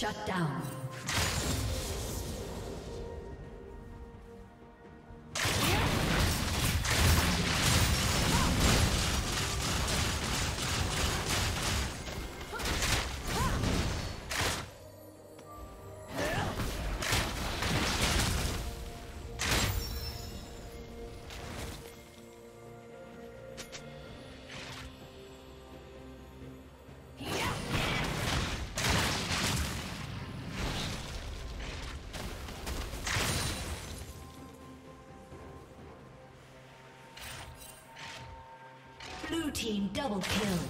Shut down. Team double kill.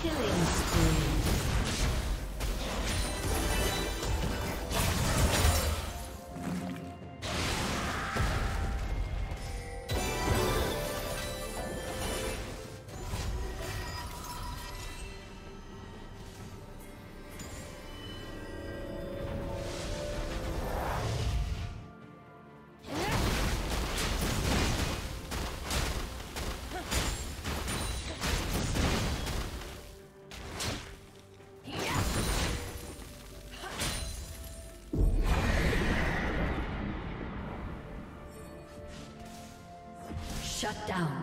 Killing. Shut down.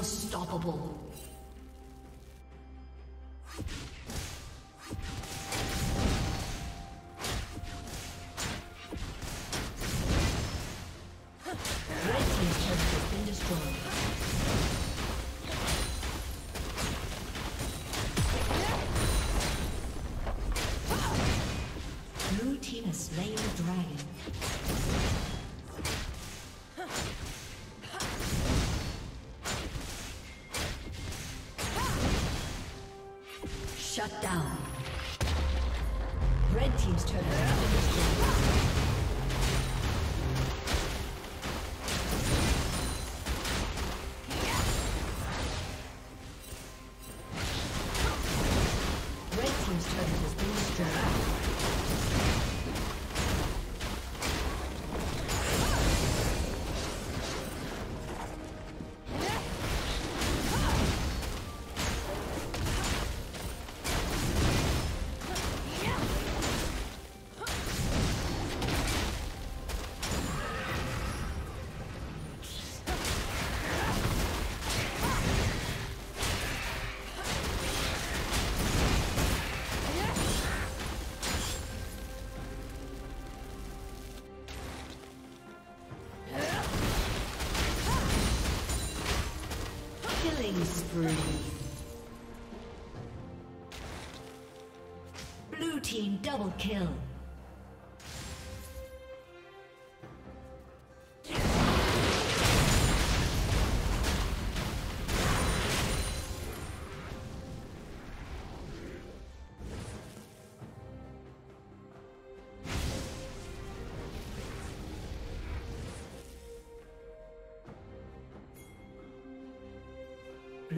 Unstoppable. Shut down.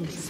Killing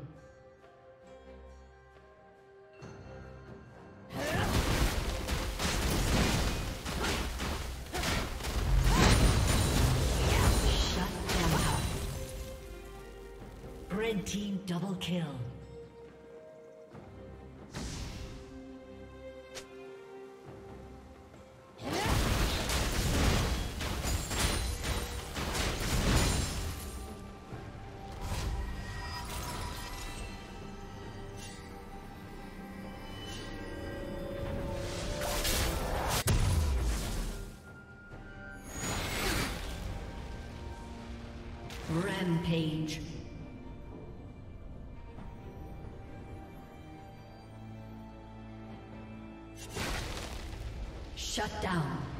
Rampage. Shut down.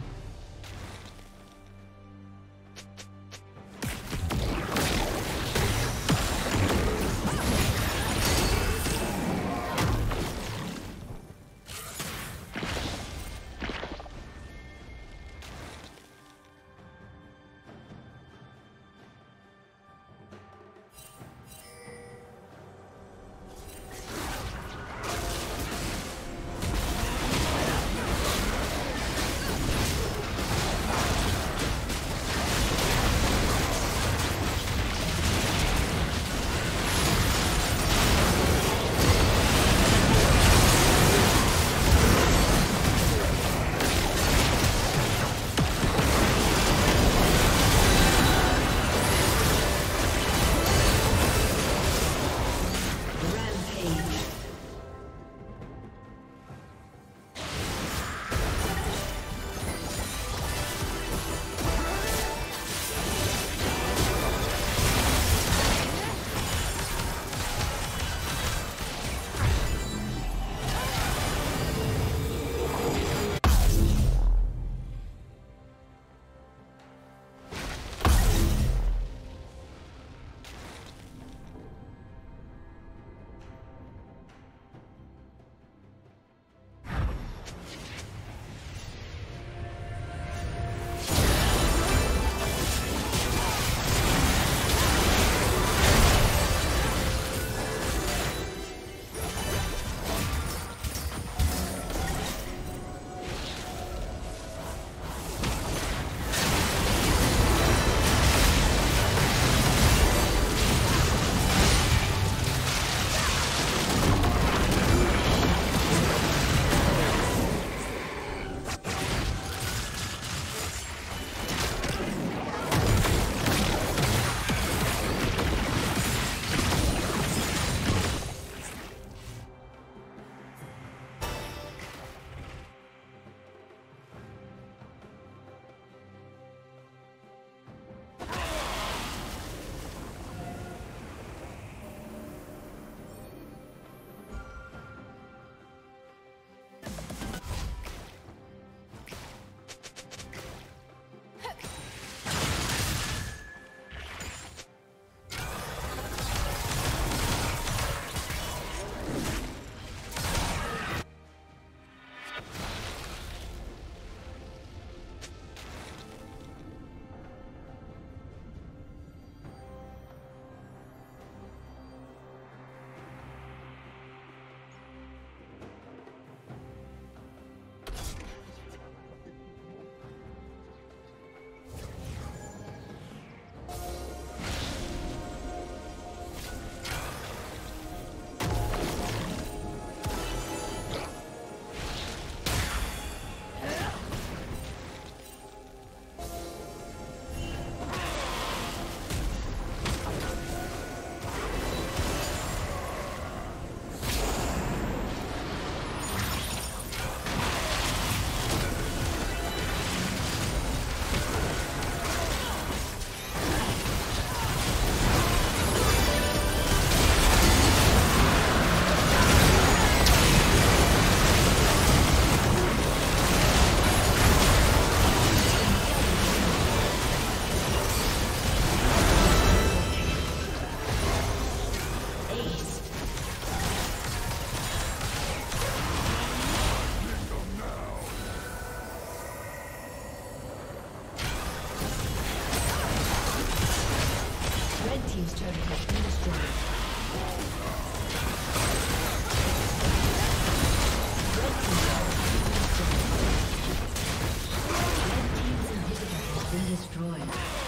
turret has been destroyed. Destroyed.